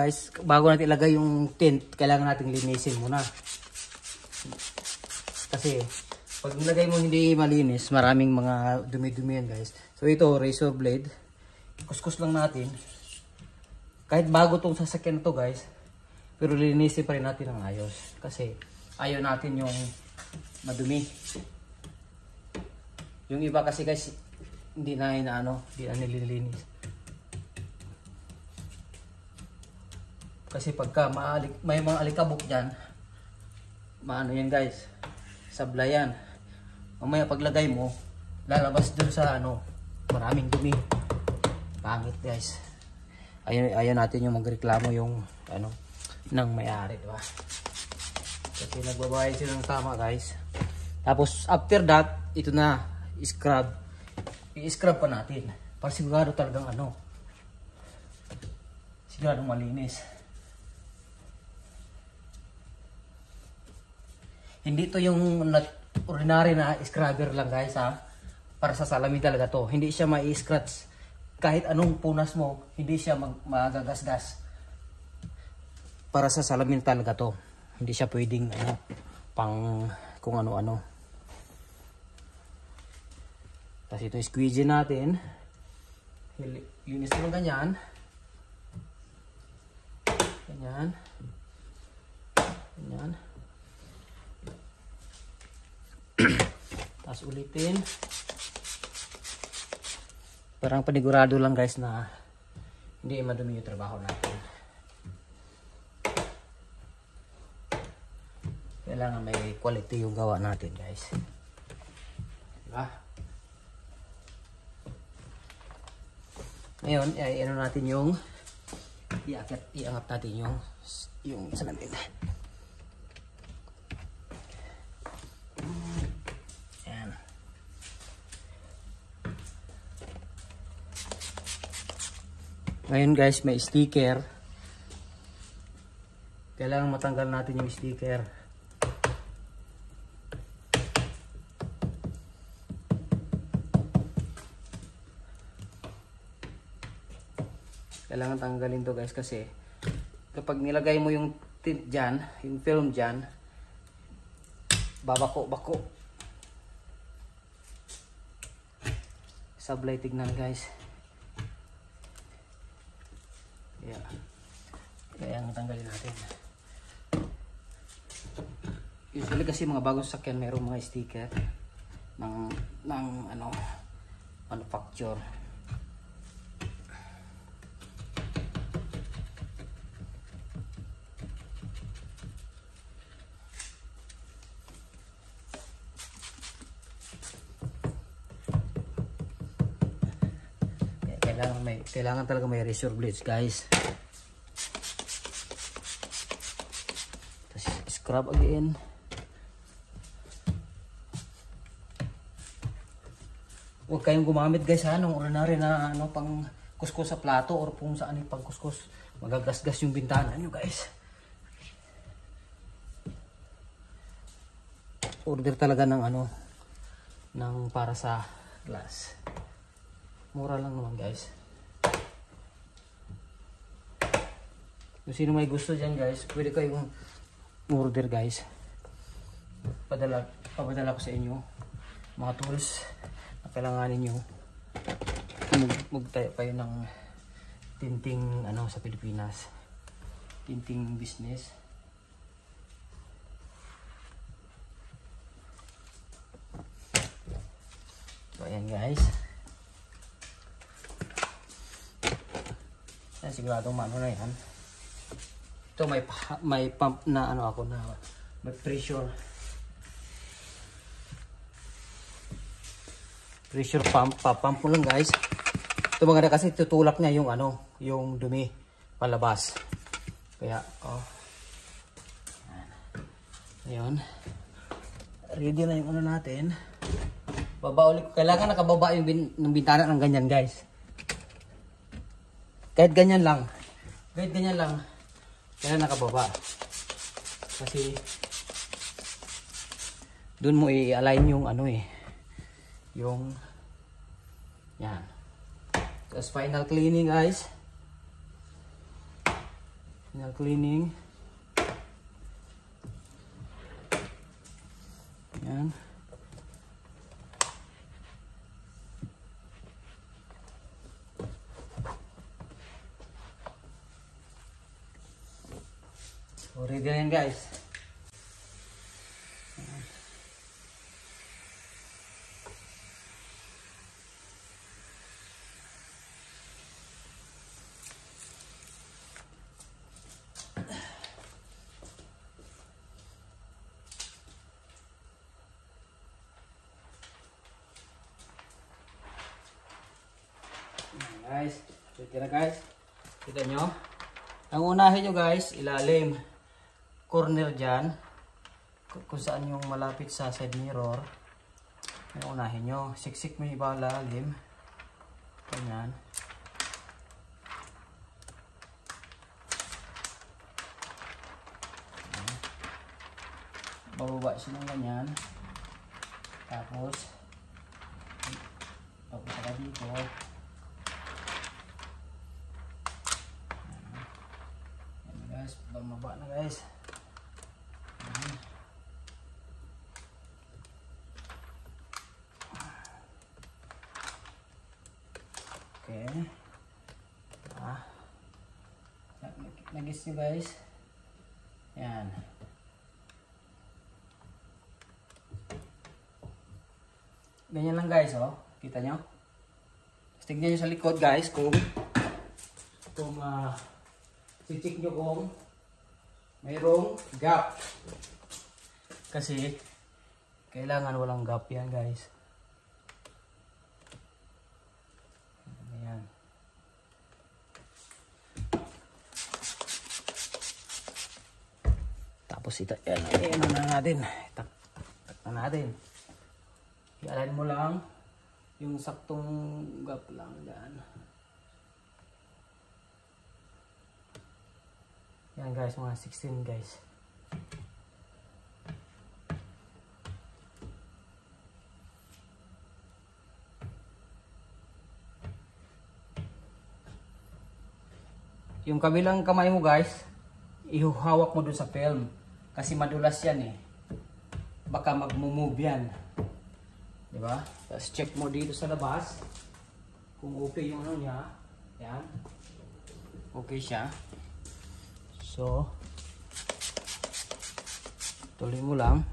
Guys, bago natin ilagay yung tint, kailangan natin linisin muna. Kasi pag nilagay mo hindi malinis, maraming mga dumi-dumi yan guys. So ito, razor blade. Kuskus lang natin. Kahit bago tong sasakyan to guys, pero linisin pa rin natin ng ayos. Kasi ayaw natin yung madumi. Yung iba kasi guys, hindi na inaano, hindi na nililinis. Kasi pagka maalik, may mga alikabok dyan, maano yan guys, sablayan. Mamaya paglagay mo, lalabas dun sa ano, maraming dumi. Pangit guys. Ayaw, ayaw natin yung magreklamo yung ano, ng may-ari, di ba? Kasi nagbabayad sila ng tama guys. Tapos after that, ito na, scrub. I-scrub pa natin. Para sigurado talagang ano, sigurado malinis. Hindi to yung ordinary na scrubber lang guys ha. Para sa salamin talaga to. Hindi siya mai-scratch. Kahit anong punas mo, hindi siya mag magagasgas. Para sa salamin talaga to. Hindi siya pwedeng ano, pang kung ano-ano. Tapos ito squeegee natin. Linis mo ganyan. Ganyan. Ganyan. Tapos ulitin. Parang panigurado lang guys na hindi madumi yung trabaho natin. Kailangan may quality yung gawa natin guys. Diba? Ngayon, ay ano natin yung iakit, iangat natin yung yung salamin. Ngayon guys, may sticker. Kailangan matanggal natin yung sticker. Kailangan tanggalin to guys kasi kapag nilagay mo yung tint dyan, yung film dyan, babako-bako. Sablay tignan guys. Yeah. Kaya ang tanggalin natin. Usually kasi mga bagong sakyan mayroong mga sticker ng ng ano manufacture. Kailangan may kailangan talaga may razor blades, guys. Tapos scrub again. Huwag kayong gumamit guys ha ng ordinary na ano pang kuskus sa plato or kung saan yung pang kuskus. Magagasgas yung bintana nyo guys. Order talaga ng ano ng para sa glass. Mura lang naman guys. Kung sino may gusto dyan guys, pwede kayong order guys. Padala, papadala ko sa inyo mga tools kailanganin nyo. Mag, magtayo kayo ng tinting ano sa Pilipinas. Tinting business. So ayan guys. Yan, siguradong maano na yan. Ito may may pump na ano ako na may pressure. Pressure pump, pa-pump mo lang guys. Ito maganda kasi tutulak niya yung ano, yung dumi palabas. Kaya, oh. Ayun. Ready na yung ano natin. Baba ulit. Kailangan nakababa yung bin, ng bintana ng ganyan guys. Kahit ganyan lang. Kahit ganyan lang. Kailangan nakababa. Kasi doon mo i-align yung ano eh. Yung yan. Tapos final cleaning guys. Final cleaning. Yan. So, ready na guys. Ayan, guys, ready na guys. Kita nyo? Ang unahin nyo guys, ilalim. Corner dyan. Ku- Kung saan yung malapit sa side mirror. Ang unahin nyo. Siksik mo yung ibang lalim. Ganyan. Bababa siya ng ganyan. Tapos, tapos saka dito. Ayan guys, bumaba na guys. Ayan. Okay. Ah. Nag- Nagis nyo guys. Ayan. Ganyan lang guys, oh. Kita nyo? Tignan nyo sa likod guys kung kung ah check nyo kung mayroong gap. Kasi kailangan walang gap yan guys. Ayan. Tapos ito, yan, yan na natin. Tak, tak na natin. Ialan mo lang yung saktong gap lang dyan. Yan guys, mga 16 guys. Yung kabilang kamay mo guys, ihuhawak mo dun sa film. Kasi madulas yan eh. Baka magmumove yan. Di ba? Tapos check mo dito sa labas. Kung okay yung ano niya. Yan. Okay siya. So, tuloy mo lang.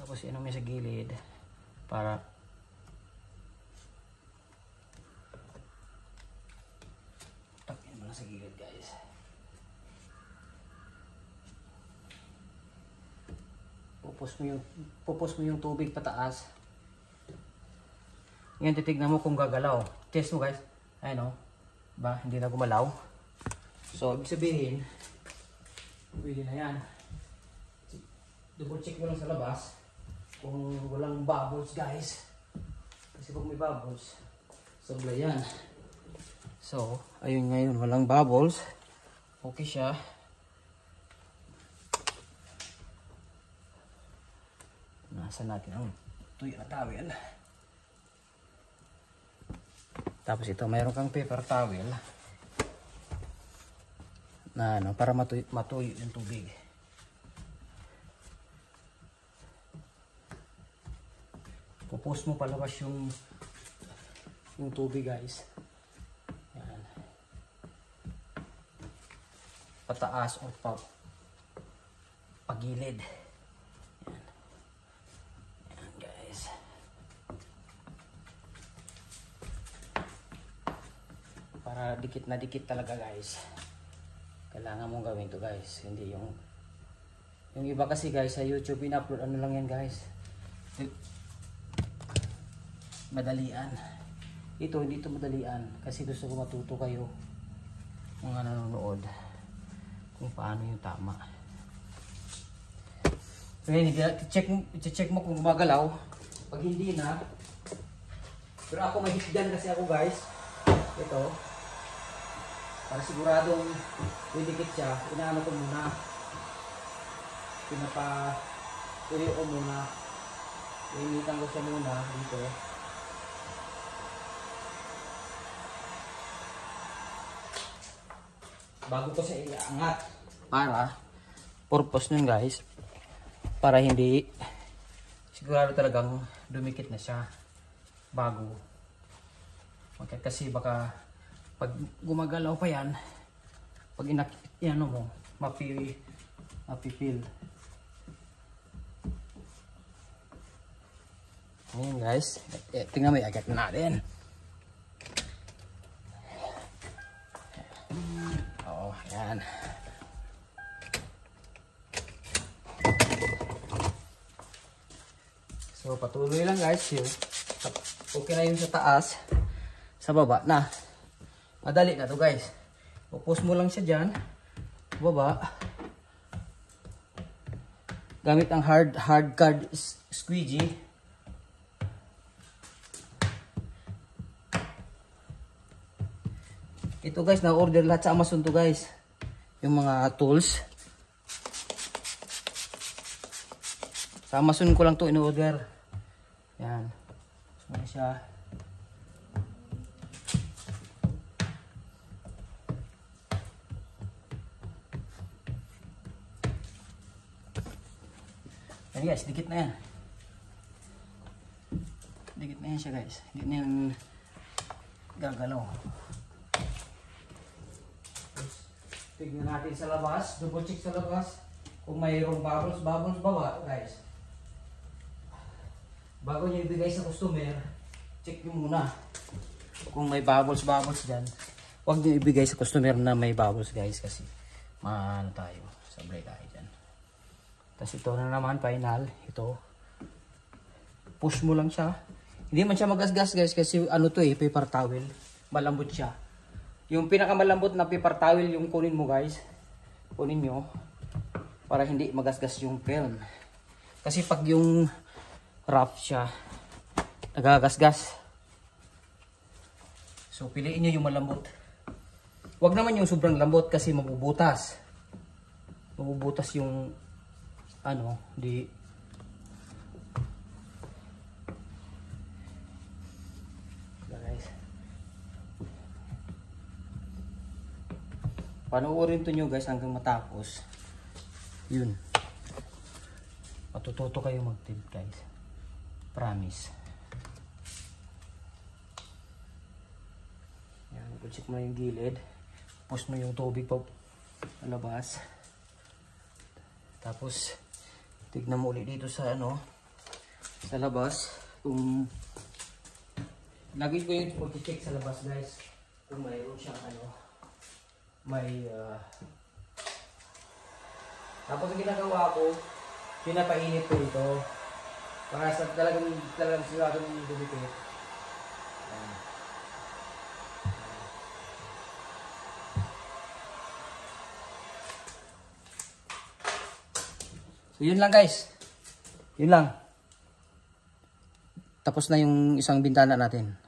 Tapos may sa gilid para Takyan mo lang sa gilid guys. Pupus mo yung pupus mo yung tubig pataas. Ngayon titignan mo kung gagalaw. Test mo guys. Ayun oh. Ba, hindi na gumalaw. So, ibig sabihin, pwede na yan. Double check mo lang sa labas kung walang bubbles guys. Kasi pag may bubbles, sabla yan. So, ayun ngayon, walang bubbles. Okay siya. Nasa natin ang tuyo na towel. Tapos ito, mayroon kang paper towel na ano, para matuyo, matuyo yung tubig. Pupus mo palabas yung yung tubig guys. Yan. Pataas o pa pagilid. Yan. Yan guys. Dikit na dikit talaga guys. Kailangan mong gawin to guys. Hindi yung yung iba kasi guys sa YouTube in-upload ano lang yan guys. Madalian. Ito hindi ito madalian kasi gusto ko matuto kayo mga nanonood kung paano yung tama. Ngayon, i-check mo, i-check mo kung gumagalaw. Pag hindi na, Pero ako may higdan kasi ako guys. Ito. Para siguradong didikit siya, inaano ko muna. Pinapa tuyo ko muna. Initan ko siya muna dito. Bago ko siya iangat. Para purpose nun guys. Para hindi sigurado talagang dumikit na siya bago. Okay, kasi baka pag gumagalaw pa yan, pag inak yan mo, mapi mapipil. Ayan guys, eh, tingnan mo yung agad natin. Oo, ayan. So patuloy lang guys yun. Okay na yun sa taas. Sa baba na. Madali na to guys. Upos mo lang siya dyan. Baba. Gamit ang hard hard card squeegee. Ito guys, na-order lahat sa Amazon to guys. Yung mga tools. Sa Amazon ko lang to in-order. Yan. So, siya. Yan guys, dikit na yan. Dikit na yan siya guys. Hindi na yan gagalaw. Tignan natin sa labas. Double check sa labas. Kung mayroong bubbles, bubbles bawa guys. Bago niyo ibigay sa customer, check niyo muna. Kung may bubbles, bubbles dyan. Huwag niyo ibigay sa customer na may bubbles guys kasi maano tayo. Sablay tayo. Tapos ito na naman, final. Ito. Push mo lang siya. Hindi man siya magasgas guys kasi ano to eh, paper towel. Malambot siya. Yung pinakamalambot na paper towel yung kunin mo guys. Kunin nyo. Para hindi magasgas yung film. Kasi pag yung rough siya, nagagasgas. So piliin nyo yung malambot. Huwag naman yung sobrang lambot kasi mabubutas. Mabubutas yung ano, di guys. Panoorin to nyo guys hanggang matapos. Yun. Matututo kayo mag-tip guys. Promise. Yan, check mo yung gilid. Push mo yung tubig pa palabas. Tapos, tignan mo ulit dito sa ano, sa labas. Kung, lagi ko yung pag-check sa labas guys. Kung mayroon siyang ano, may, uh, tapos ang ginagawa ko, pinapainit ko ito. Para sa talagang, talagang siguradong dumikit. Ayan. So yun lang guys. Yun lang. Tapos na yung isang bintana natin.